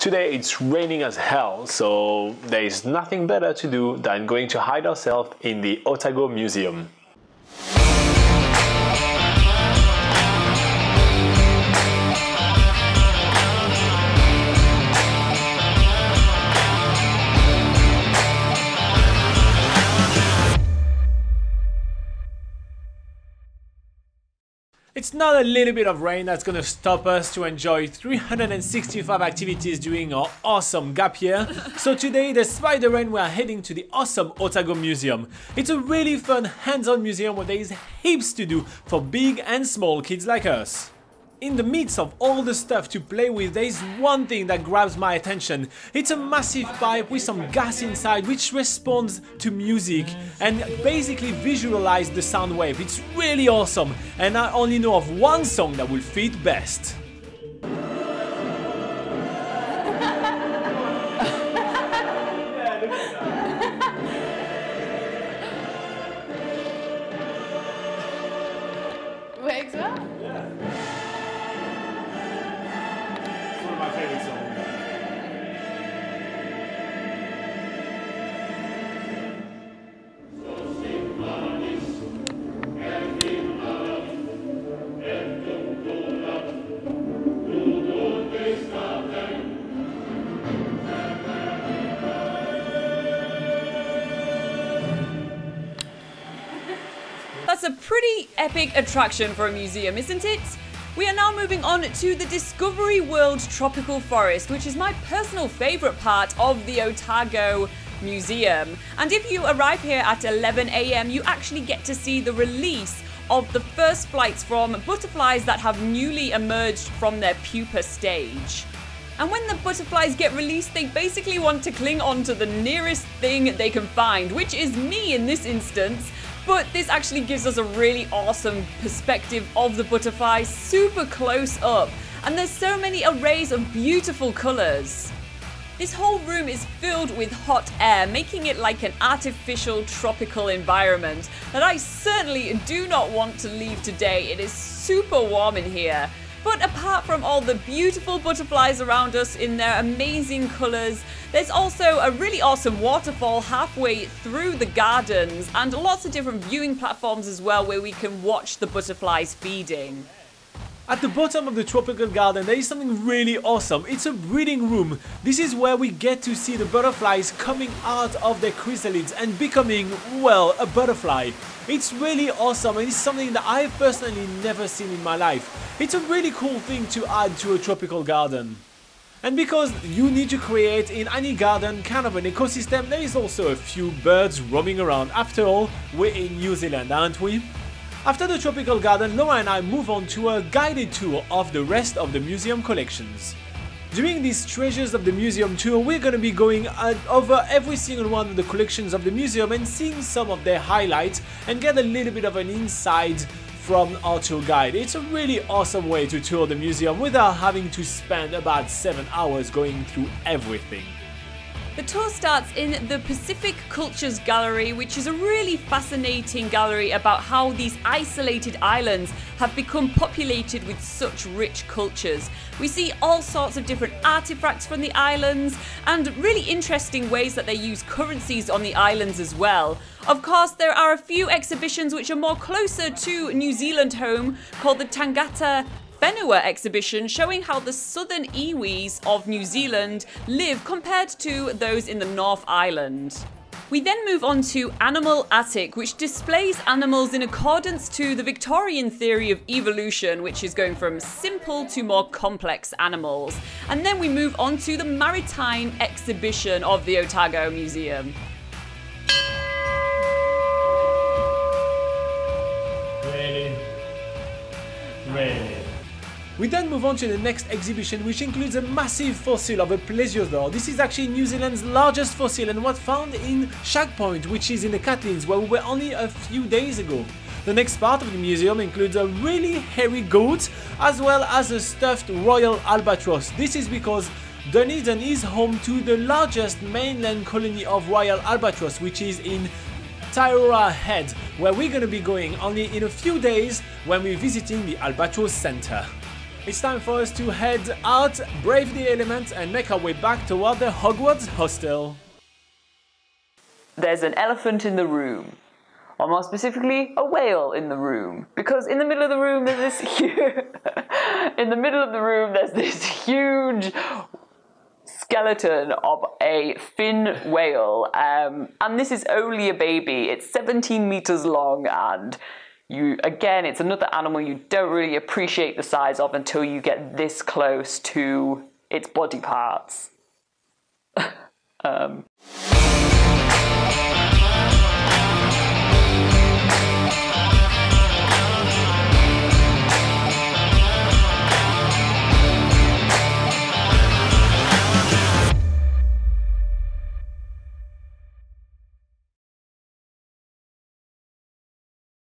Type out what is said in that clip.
Today it's raining as hell, so there is nothing better to do than going to hide ourselves in the Otago Museum. It's not a little bit of rain that's gonna stop us to enjoy 365 activities during our awesome gap year. So today, despite the rain, we are heading to the awesome Otago Museum. It's a really fun hands-on museum where there is heaps to do for big and small kids like us. In the midst of all the stuff to play with, there is one thing that grabs my attention. It's a massive pipe with some gas inside which responds to music and basically visualize the sound wave. It's really awesome and I only know of one song that will fit best. Works well. It's a pretty epic attraction for a museum, isn't it? We are now moving on to the Discovery World Tropical Forest, which is my personal favourite part of the Otago Museum. And if you arrive here at 11am, you actually get to see the release of the first flights from butterflies that have newly emerged from their pupa stage. And when the butterflies get released, they basically want to cling on to the nearest thing they can find, which is me in this instance. But this actually gives us a really awesome perspective of the butterfly, super close up. And there's so many arrays of beautiful colours. This whole room is filled with hot air, making it like an artificial tropical environment that I certainly do not want to leave today. It is super warm in here. But apart from all the beautiful butterflies around us in their amazing colours, there's also a really awesome waterfall halfway through the gardens and lots of different viewing platforms as well where we can watch the butterflies feeding. At the bottom of the tropical garden there is something really awesome. It's a breeding room. This is where we get to see the butterflies coming out of their chrysalids and becoming, well, a butterfly. It's really awesome and it's something that I've personally never seen in my life. It's a really cool thing to add to a tropical garden. And because you need to create in any garden kind of an ecosystem, there is also a few birds roaming around. After all, we're in New Zealand, aren't we? After the tropical garden, Laura and I move on to a guided tour of the rest of the museum collections. During this Treasures of the Museum tour, we're gonna be going uh, over every single one of the collections of the museum and seeing some of their highlights and get a little bit of an insight from our tour guide. It's a really awesome way to tour the museum without having to spend about 7 hours going through everything. The tour starts in the Pacific Cultures Gallery, which is a really fascinating gallery about how these isolated islands have become populated with such rich cultures. We see all sorts of different artifacts from the islands and really interesting ways that they use currencies on the islands as well. Of course, there are a few exhibitions which are more closer to New Zealand home called the Tangata Exhibition showing how the southern iwis of New Zealand live compared to those in the North Island. We then move on to Animal Attic, which displays animals in accordance to the Victorian theory of evolution, which is going from simple to more complex animals. And then we move on to the Maritime exhibition of the Otago Museum. Really? Really? We then move on to the next exhibition which includes a massive fossil of a plesiosaur. This is actually New Zealand's largest fossil and was found in Shag Point which is in the Catlins where we were only a few days ago. The next part of the museum includes a really hairy goat as well as a stuffed royal albatross. This is because Dunedin is home to the largest mainland colony of royal albatross which is in Taiaroa Head where we're gonna be going only in a few days when we're visiting the Albatross Center. It's time for us to head out, brave the elements, and make our way back toward the Hogwartz hostel. There's an elephant in the room. Or more specifically, a whale in the room. Because in the middle of the room there's this huge in the middle of the room there's this huge skeleton of a fin whale. Um, and this is only a baby. It's 17 meters long and you again it's another animal you don't really appreciate the size of until you get this close to its body parts.